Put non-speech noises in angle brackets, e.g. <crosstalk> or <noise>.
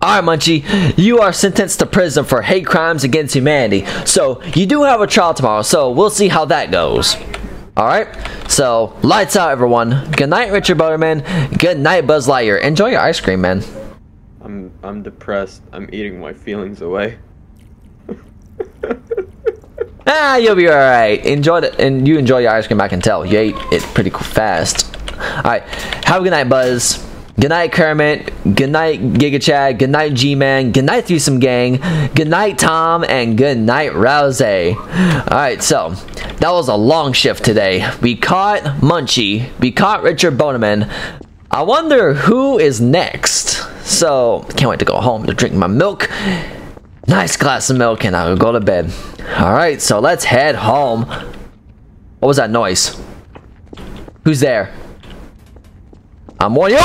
Alright, Munchi, you are sentenced to prison for hate crimes against humanity. So, you do have a trial tomorrow, so we'll see how that goes. Alright? So, lights out, everyone. Good night, Richard Butterman. Good night, Buzz Lightyear. Enjoy your ice cream, man. I'm I'm depressed. I'm eating my feelings away. <laughs> Ah, you'll be alright. Enjoy it, and you enjoy your ice cream, I can tell. You ate it pretty fast. Alright, have a good night, Buzz. Good night, Kermit. Good night, Giga Chad. Good night, G-Man. Good night, Threesome Gang. Good night, Tom. And good night, Rouse. Alright, so, that was a long shift today. We caught Munchi. We caught Richard Boneman. I wonder who is next. So, can't wait to go home to drink my milk. Nice glass of milk and I'll go to bed. Alright, so let's head home. What was that noise? Who's there? I'm warning you.